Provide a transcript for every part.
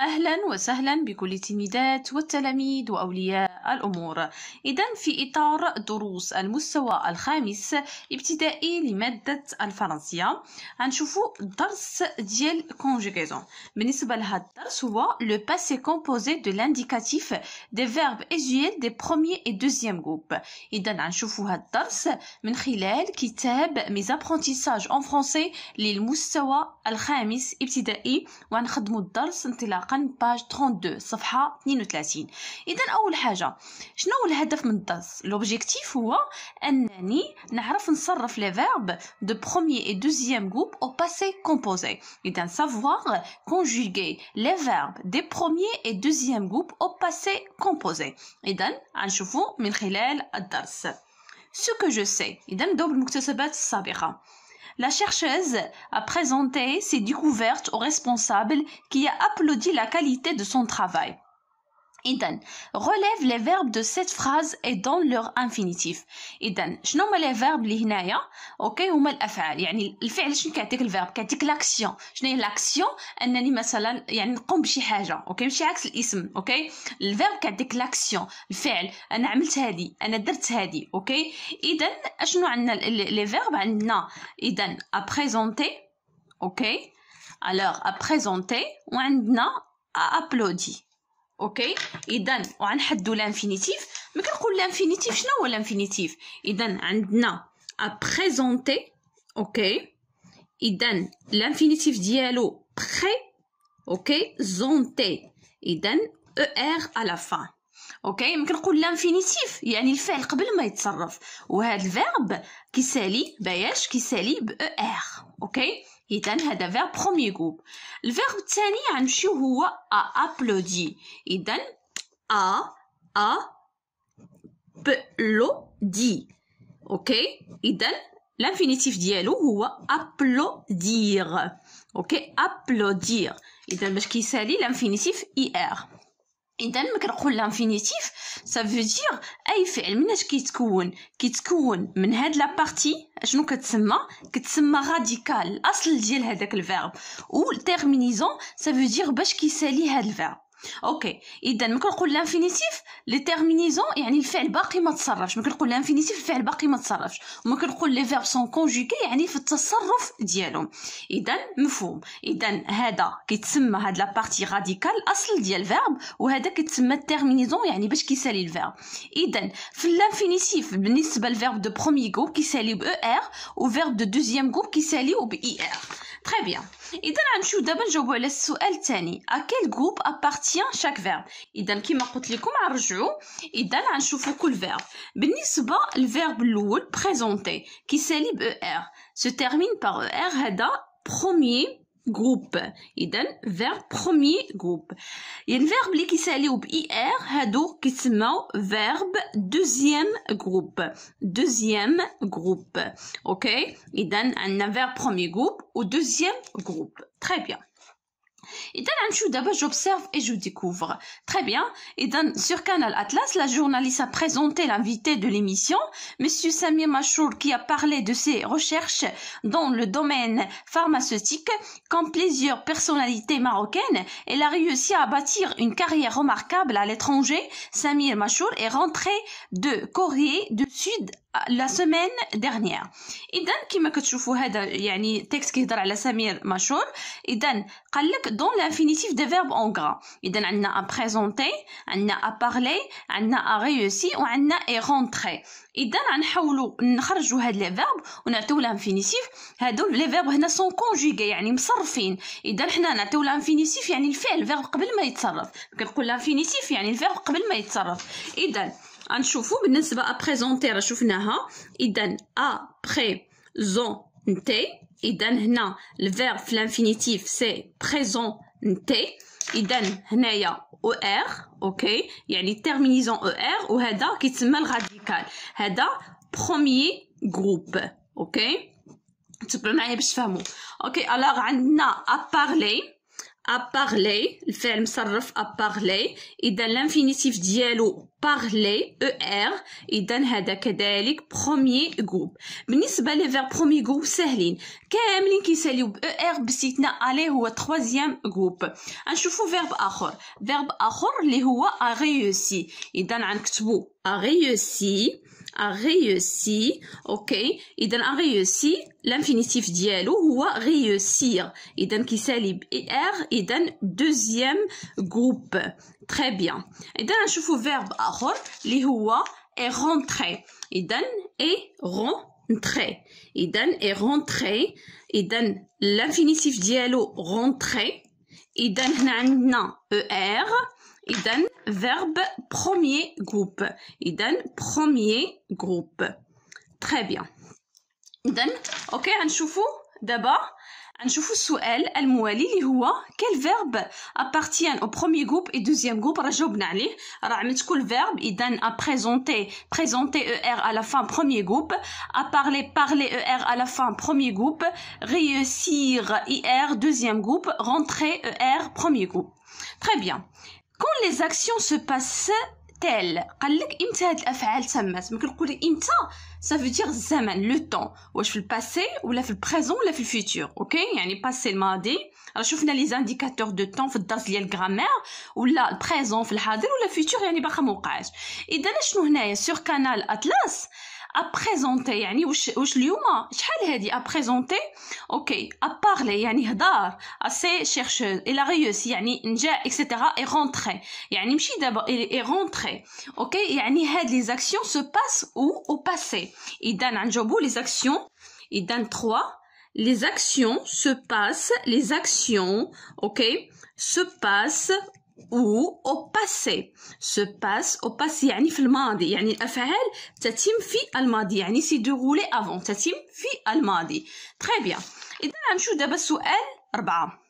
أهلا وسهلا بكل التلميذات والتلاميذ وأولياء الأمور. إذا في إطار دروس المستوى الخامس ابتدائي لمادة الفرنسية. غنشوفوا الدرس ديال conjugaison. بالنسبة لهذا الدرس هو le passé composé de l'indicatif des verbes usuels des premiers et deuxième groupes. إذا غنشوفوا هذا الدرس من خلال كتاب mes apprentissages en français للمستوى الخامس ابتدائي. وغنخدموا الدرس انطلاقا انطلاقا page 32 صفحة 32 إذا أول حاجة شنو هو الهدف من الدرس؟ l'objectif هو أنني نعرف نصرف les verbes du premier et deuxième groupe au passé composé إذا savoir conjuguer les verbes du premier et deuxième groupe au passé composé إذا غنشوفو من خلال الدرس. Ce que je sais. إذا نبداو بالمكتسبات السابقه La chercheuse a présenté ses découvertes au responsable qui a applaudi la qualité de son travail. إذا relève les verbes de cette phrase et donne leur infinitif. إذا شنو هما les verbes اللي هنايا؟ ok هما الأفعال. يعني الفعل شنو كيعطيك ال verbe كيعطيك l'action شنو هي l'action أنني مثلا يعني نقوم بشي حاجة ok ماشي عكس الاسم ok ال verbe كيعطيك l'action الفعل. أنا عملت هادي أنا درت هادي ok إذا أشنو عندنا؟ les verbes عندنا. إذا a présenté ok alors a présenté وعندنا a applaudi ok؟ إذا وغنحدوا l'infinitif ملي كنقول l'infinitif شنو هو l'infinitif إذا عندنا a présenté ok؟ إذا l'infinitif ديالو pré ok؟ senter. إذا e r à la fin ok؟ ممكن نقول l'infinitif يعني الفعل قبل ما يتصرف. وهذا ال verbe كيسالي باش كيسالي ب e r ok؟ اذا هذا verbe premier groupe ال verbe الثاني غنمشيو هو a applaudi اذا a applaudi ok؟ اذا l'infinitif ديالو هو applaudir ok؟ applaudir اذا باش كيسالي l'infinitif i r اذا كنقول l'infinitif ça veut dire أي فعل مناش كيتكون؟ كيتكون من هاد la partie شنو كتسمى؟ كتسمى radical الأصل ديال هذاك ال verbe و ال terminaison ça veut dire باش كيسالي هاد ال verbe ok اذا ملي كنقول l'infinitif les terminaisons يعني الفعل باقي ما تصرفش. ملي كنقول l'infinitif الفعل باقي ما تصرفش. وملي كنقول les verbes sont conjugués يعني في التصرف ديالهم. اذا مفهوم. اذا هذا كيتسمى هاد la partie radical الاصل ديال ال verbe وهذا كيتسمى ال terminaison يعني باش كيسالي ال verbe اذا في l'infinitif بالنسبة لل verbe du premier groupe كيسالي ب e r و verbes du deuxième groupe كيساليو ب i r très bien اذا غنمشيو دابا نجاوبو على السؤال الثاني à quel groupe appartient chaque verbe اذا كما قلت لكم غنرجعو اذا غنشوفو كل verbe بالنسبة لل verbe الأول présenter كيسالي ب er se termine par er هذا premier groupe اذا verbe premier groupe يعني ال verbe اللي كيساليو ب i r هادو كيتسماو verbes deuxième groupe deuxième groupe ok اذا عندنا verbes premier groupe و deuxième groupe très bien Et d'abord, j'observe et je découvre. Très bien. Et dans, sur Canal Atlas, la journaliste a présenté l'invité de l'émission, Monsieur Samir Machour, qui a parlé de ses recherches dans le domaine pharmaceutique. Comme plusieurs personnalités marocaines, elle a réussi à bâtir une carrière remarquable à l'étranger. Samir Machour est rentré de Corée du Sud لا سيمين ديرنيير اذا كما كتشوفوا هذا يعني تكست كيهضر على سمير مشهور. اذا قال لك donne l'infinitif des verbes en gras اذا عندنا a présenté عندنا a parlé عندنا a réussi وعندنا est rentré اذا غنحاولوا نخرجوا هاد les verbes ونعطيو l'infinitif هادو les verbes هنا sont conjugués يعني مصرفين. اذا حنا نعطيو l'infinitif يعني الفعل ال verbe قبل ما يتصرف. كنقول l'infinitif يعني ال verbe قبل ما يتصرف. اذا غنشوفوا بالنسبة a présenté راه شفناها. إذا a présenté إذا هنا ال verbe في l'infinitif c'est présenter إذا هنايا e r ok يعني terminaison e r وهذا كيتسمى ال radical. هذا premier groupe ok تبعوا معايا باش تفهموا ok alors عندنا a parlé a parlé الفعل مصرف a parlé. إذا l'infinitif ديالو parler er اذا هذا كذلك premier groupe. بالنسبة les verbes premier groupe ساهلين كاملين كيساليو ب er باستثناء aller هو troisième groupe. نشوفوا verbe اخر verbe اخر اللي هو a réussi. اذا غنكتبوا a réussi a réussi ok. اذا a réussi l'infinitif ديالو هو réussir. اذا كيسالي ب ir اذا deuxième groupe. très bien اذا نشوفوا verbe اخر اللي هو est rentré اذا est rentré اذا est rentré اذا l'infinitif ديالو rentré اذا هنا عندنا er إذن verbe premier groupe إذن premier groupe très bien إذن أوكي غنشوفو دابا غنشوفو السؤال الموالي اللي هو quel verbe appartient au premier groupe et deuxième groupe راه جاوبنا عليه راه عملت كل verbe إذن à présenter présenter er à la fin premier groupe à parler parler er à la fin premier groupe réussir er deuxième groupe rentrer er premier groupe très bien quand les actions se passent telles قال لك إمتى هاد الأفعال تمت؟ ما كنقول إمتى. Dire الزمن لو طون واش في الباسي ولا في البريزون ولا في الفيتور أوكي يعني باسي الماضي راه شفنا les indicateurs de temps في الدرس ديال ال grammaire ولا ال présent في الحاضر ولا futur يعني باقا موقعش. إذا شنو هنايا؟ sur canal Atlas a présenté يعني واش واش اليوم شحال هادي a présenté ok a parlé يعني هدار assez chercheuse il a réussi يعني نجا et cetera est rentré يعني مشي دابا est rentré ok يعني هاد les actions se passent ou au passé اذا نجاوبو les actions اذا 3 les actions se passent les actions ok se passent ou au passé. Se passe au passé يعني في الماضي. يعني الأفعال تتم في الماضي. يعني سي déroulé avant. تتم في الماضي. Très bien. إذا غنمشيو دابا السؤال أربعة.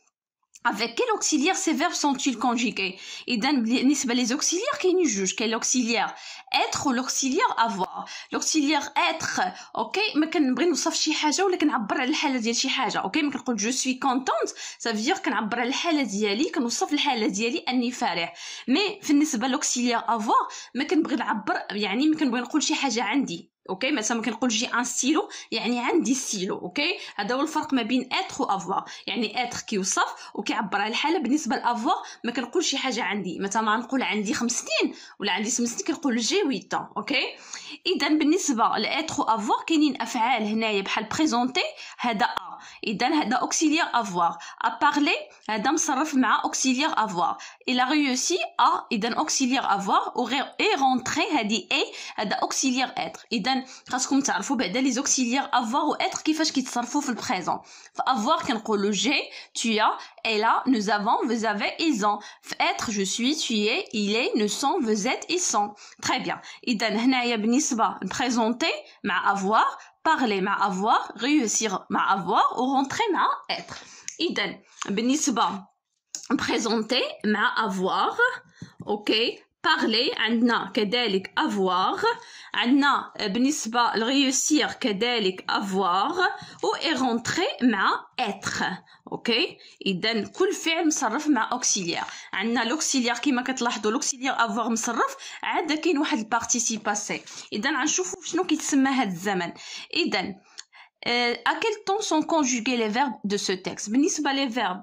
Avec quel auxiliaire ces verbes sont-ils conjugués? بالنسبة les auxiliaires كاينين جوج كاين l'auxiliaire être ou l'auxiliaire avoir. L'auxiliaire être ok ما كنبغي نوصف شي حاجة ولا كنعبر على الحاله ديال شي حاجة ok ما كنقول je suis contente ça veut dire كنعبر على الحاله ديالي كنوصف الحاله ديالي اني فرح mais بالنسبة l'auxiliaire avoir ما كنبغي نعبر يعني ما كنبغي نقول شي حاجة عندي ok مثلا كنقول j'ai un stylo يعني عندي stylo ok هذا هو الفرق ما بين être و avoir يعني être كيوصف وكيعبر على الحالة بالنسبة l'avoir ما كنقول شي حاجة عندي. مثلا ما نقول عندي خمس سنين ولا عندي سبع سنين كنقول j'ai huit ans ok اذا بالنسبة l'être و avoir كاينين أفعال هنايا بحال présenté هذا ا اذا هذا auxiliaire avoir a parlé هذا مصرف مع auxiliaire avoir il a réussi a اذا auxiliaire avoir و est rentré هذه اي هذا auxiliaire être اذا خاصكم تعرفوا بعدا les auxiliaires avoir و être كيفاش كيتصرفوا في ال présent. في افوار كنقولوا جي tu as elle a nous avons vous avez ils ont. في اتر je suis tu es il est nous sommes vous êtes ils sont. Très bien. اذا هنايا بالنسبة بريزونتي مع افوار parler مع avoir réussir مع avoir ou rentrer مع être اذا بالنسبه présenter مع avoir اوكي Parler عندنا كذلك avoir. عندنا بالنسبة لغيوسير كذلك avoir. و rentrer مع être. ok اذا كل فعل مصرف مع auxiliaire عندنا l'auxiliaire كما كتلاحظوا l'auxiliaire avoir مصرف عاد كاين واحد ال participe passé اذا غنشوفوا شنو كيتسمى هذا الزمن. اذا à quel temps sont conjugués les verbes de ce texte بالنسبة les verbes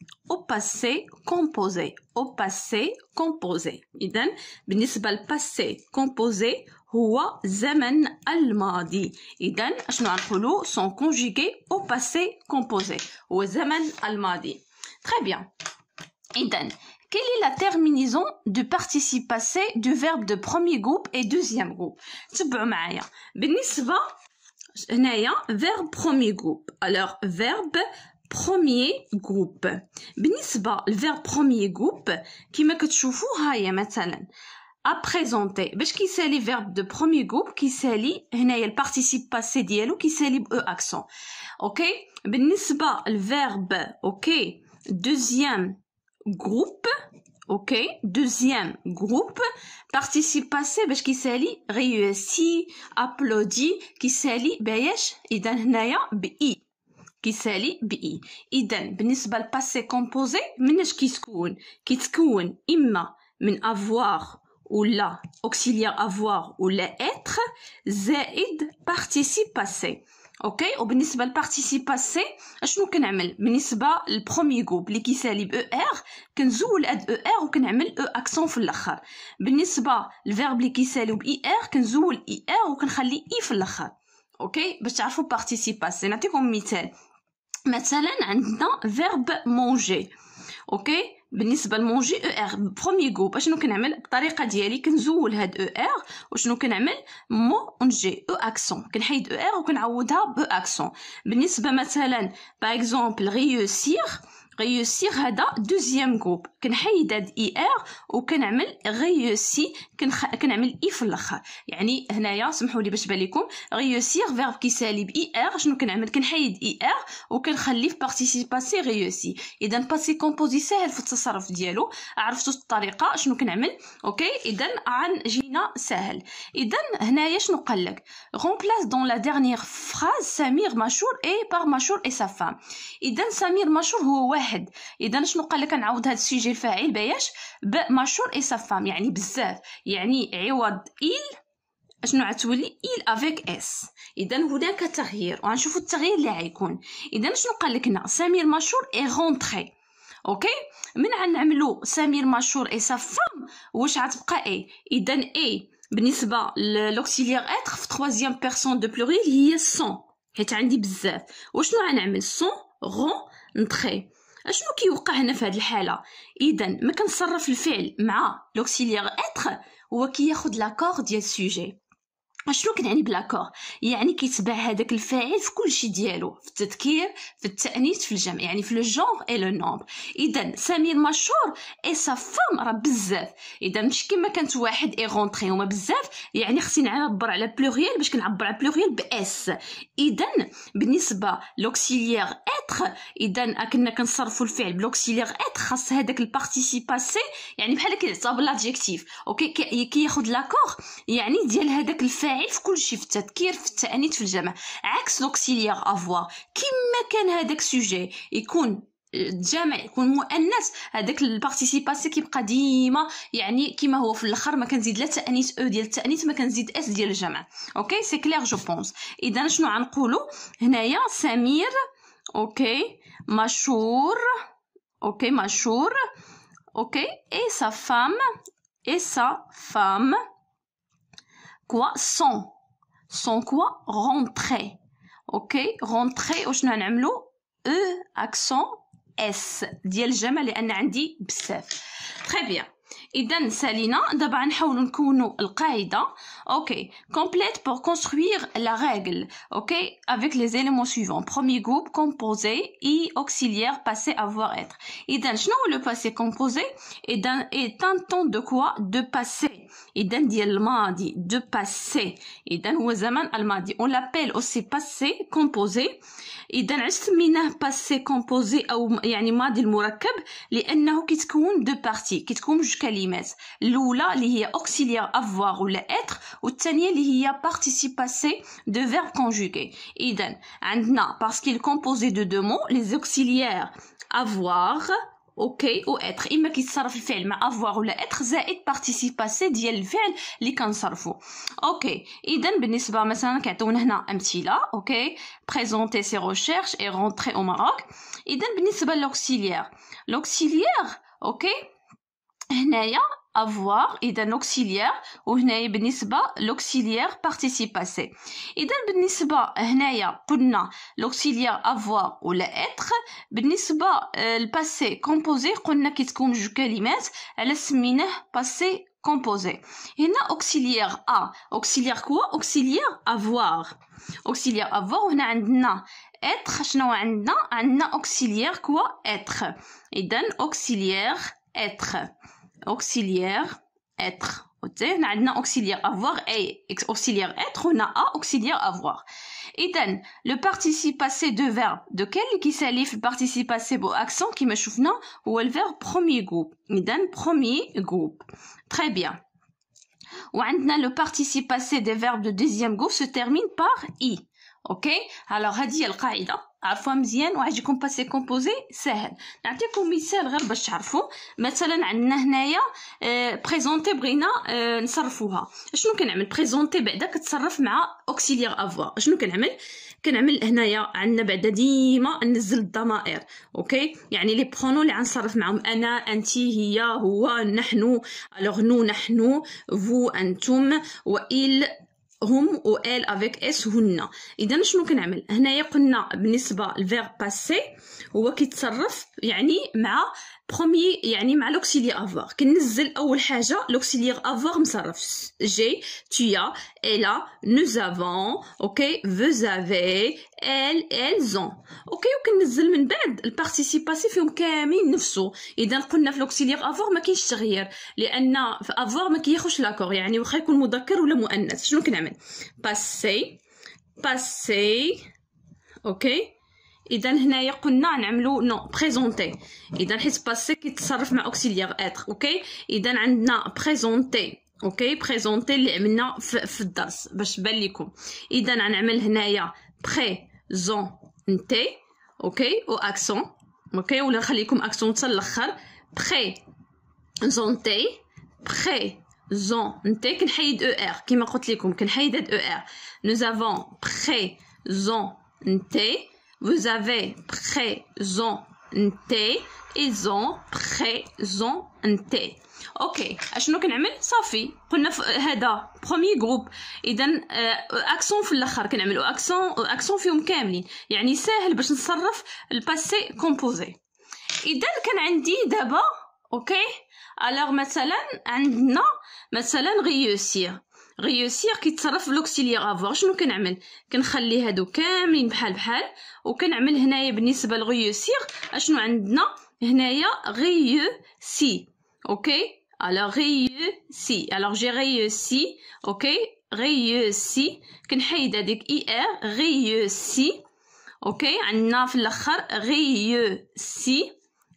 au passé composé au passé composé اذا بالنسبه للباسي composé هو زمن الماضي اذا اشنو غنقولوا sont conjugués au passé composé هو زمن الماضي très bien اذا quelle est la terminaison du participe passé du verbe de premier groupe et deuxième groupe تبعوا معايا بالنسبه هنايا verbe premier groupe alors verbe premier groupe. بالنسبة لل verbe premier groupe كما كتشوفوا هايا مثلا. A présenté باش كيسالي verbe de premier groupe كيسالي هنايا ال participe passé ديالو كيسالي ب e accent ok بالنسبة ال verbe ok deuxième groupe ok deuxième groupe participe passé باش كيسالي réussi applaudi كيسالي بايش اذا هنايا ب i. كيسالي ب i اذا بالنسبة لل passé composé مناش كيتكون كيتكون إما من avoir ولا auxiliaire avoir ولا être زائد participe passé ok؟ وبالنسبة لل participe passé أشنو كنعمل؟ بالنسبة لل premier groupe اللي كيسالي ب e r كنزول هاد e r وكنعمل e accent في الأخر. بالنسبة لل verbe اللي كيسالي ب i r كنزول i r وكنخلي i في الأخر. ok؟ باش تعرفوا participe passé نعطيكم مثال. مثلا عندنا verbe manger ok بالنسبة ل manger e r premier groupe اشنو كنعمل بالطريقة ديالي كنزول هاد e r وشنو كنعمل mangé e accent كنحيد e r وكنعوضها ب e accent بالنسبة مثلا par exemple réussir réussir هذا deuxième groupe. كنحيد هاد i r وكنعمل réussi كنخ... كنعمل i في الأخر. يعني هنايا سمحوا لي باش بالكم réussir verbe كيسالي ب i r. شنو كنعمل؟ كنحيد i r وكنخلي في participe passé réussi إذا passé composé ساهل في التصرف ديالو. عرفتوا الطريقة شنو كنعمل؟ ok؟ إذا عن جينا ساهل. إذا هنايا شنو قال لك؟ Remplace dans la dernière phrase سمير مشهور et par مشهور et sa femme إذا سمير مشهور هو واحد. واحد. إذا شنو قال لك نعوض هذا ال sujet الفاعل باياش بمشهور et sa femme يعني بزاف. يعني عوض il شنو غتولي؟ ils avec s. إذا هناك تغيير وغنشوفوا التغيير اللي غيكون. إذا شنو قال لك هنا؟ سمير مشهور est rentré ok؟ من غنعملو سمير مشهور et sa femme واش غتبقى إي؟ إذا est بالنسبة l'auxiliaire être في troisième personne du pluriel هي sont. حيت عندي بزاف. وشنو غنعمل؟ sont rentrés أشنو كيوقع هنا في هذه الحالة؟ اذا ما كنصرف الفعل مع l'auxiliaire être هو كياخذ l'accord ديال ال sujet. أشنو كنعني ب l'accord يعني كيتبع هذاك الفاعل في كل شيء ديالو في التذكير في التأنيث في الجمع يعني في le genre et le nombre. اذا سمير مشهور et sa femme راه بزاف. إذا ماشي كيما كانت واحد est rentré هما بزاف. يعني خصني نعبر على pluriel باش كنعبر على pluriel باس اذا بالنسبة l'auxiliaire être اذا كنا كنصرفوا الفعل ب l'auxiliaire être خاص هذاك ال participe passé يعني بحال كيعتبر l'adjectif ok كياخذ l'accord يعني ديال هذاك الفعل فاعل في كل شيء في التذكير في التأنيث في الجمع. عكس l'auxiliaire avoir كيما كان هذاك sujet يكون جامع يكون مؤنث هذاك ال participe passé كيبقى ديما يعني كيما هو في الأخر ما كنزيد لا تأنيث e ديال التأنيث ما كنزيد s ديال الجمع. ok؟ c'est clair je pense إذا شنو غنقولوا هنايا سمير أوكي؟ مشهور ok؟ مشهور ok؟ et sa femme et sa femme quoi sont sont quoi rentrer ok rentrer وشنو نعملو e accent s ديال الجمع لان عندي بزاف très bien اذا سالينا دابا نحاولوا نكونوا القاعده اوكي complète pour construire la règle ok avec les éléments suivants premier groupe composé i auxiliaire passé avoir être اذا شنو هو le passé composé اذا est un temps de quoi de passé اذا ديال الماضي de passé اذا هو زمن الماضي on l'appelle aussi passé composé اذا علاش سميناه passé composé او يعني ماضي المركب لانه كيتكون دو بارتي كيتكون جوج كلمات الأولى اللي هي auxiliaire avoir ولا être والثانية اللي هي participe passé de verbe conjugué اذا عندنا parce qu'il est composé de deux mots les auxiliaires avoir أوكي و être إما كيتصرف الفعل مع avoir ولا être زائد participe passé ديال الفعل اللي كنصرفو. أوكي اذا بالنسبة مثلا كيعطيونا هنا أمثلة أوكي présenté ses recherches et rentré au Maroc اذا بالنسبة l'auxiliaire l'auxiliaire أوكي هنايا avoir اذا auxiliaire وهنايا بالنسبه l'auxiliaire participe passé اذا بالنسبه هنايا قلنا l'auxiliaire avoir ولا être بالنسبه الباسي كومبوزي قلنا كتكون جوج كلمات على سميناه باسي composé هنا auxiliaire a auxiliaire quoi auxiliaire avoir auxiliaire avoir هنا عندنا être شنو عندنا عندنا auxiliaire quoi être اذا auxiliaire être Auxiliaire être. أوكي هنا عندنا auxiliaire avoir et auxiliaire être هنا a auxiliaire avoir اذا le participe passé du verbe du كان اللي كيسالي في ال participe passé ب e accent كيما شفنا هو ال verbe premier groupe اذا premier groupe très bien وعندنا le participe passé des verbes du deuxième groupe se termine par i. أوكي alors هذه هي القاعده عرفوها مزيان وغيجيكم passé composé ساهل. نعطيكم مثال غير باش تعرفوا مثلا عندنا هنايا présenter بغينا نصرفوها. شنو كنعمل؟ présenter بعدا كتصرف مع auxiliaire avoir شنو كنعمل؟ كنعمل هنايا عندنا بعدا ديما ننزل الضمائر. أوكي؟ يعني les pronoms اللي غنصرف معاهم. أنا انت هي هو نحن. alors nous نحن vous أنتم. و ils هم و elles avec s هن. إذا شنو كنعمل؟ هنايا قلنا بالنسبة لل verbe passer هو كيتصرف يعني مع premier يعني مع l'auxiliaire avoir كنزل أول حاجة l'auxiliaire avoir مصرف. j'ai tu as il a nous avons أوكي vous avez ils ont أوكي وكنزل من بعد ال participe passé فيهم كاملين نفسو إذا قلنا في l'auxiliaire avoir ما كاينش تغيير. لأن في avoir ما كياخذش l'accord يعني واخا يكون مذكر ولا مؤنث. شنو كنعمل؟ passé passé أوكي إذا هنايا قلنا نعملو nous présenter إذا حيت passer كيتصرف مع auxiliaire être أوكي؟ إذا عندنا présenter أوكي؟ présenter اللي عملنا في, الدرس باش تبان لكم إذا غنعمل هنايا présenter أوكي؟ e accent أوكي؟ ولا نخليكم accent حتى الأخر. présenter présenter كنحيد e r كيما قلت لكم كنحيد هاد e r nous avons présenté Vous avez présenté. Ils ont présenté. أوكي اشنو كنعمل؟ صافي. قلنا هذا premier groupe اذا accent في الأخر كنعملوا accent accent فيهم كاملين. يعني ساهل باش نصرف ال passé composé اذا كان عندي دابا أوكي alors مثلا عندنا مثلا réussir réussir كيتصرف l'auxiliaire avoir. شنو كنعمل؟ كنخلي هادو كاملين بحال بحال وكنعمل هنايا بالنسبة ل réussir أشنو عندنا؟ هنايا réussi أوكي؟ alors réussi alors j'ai réussi ok réussi كنحيد هذيك i r réussi أوكي؟ عندنا في الأخر réussi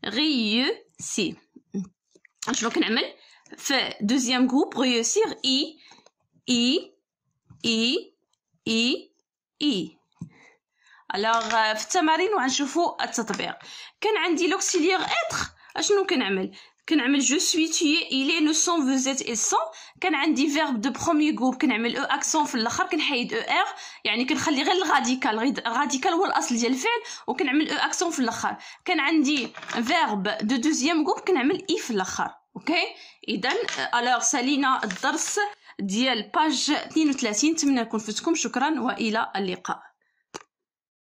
réussi شنو كنعمل؟ في deuxième groupe réussir i i i i i. alors في التمارين وغنشوفوا التطبيق. كان عندي l'auxiliaire être أشنو كنعمل؟ كنعمل je suis tu es il est nous sommes vous êtes ils sont كان عندي verbe du premier groupe كنعمل e accent في الأخر كنحيد e r يعني كنخلي غير ال radical غير ال radical هو الأصل ديال الفعل. وكنعمل e accent في الأخر. كان عندي verbe du deuxième groupe كنعمل i في الأخر. أوكي اذا alors سالينا الدرس. ديال page 32 نتمنى نكون فدتكم شكرا وإلى اللقاء.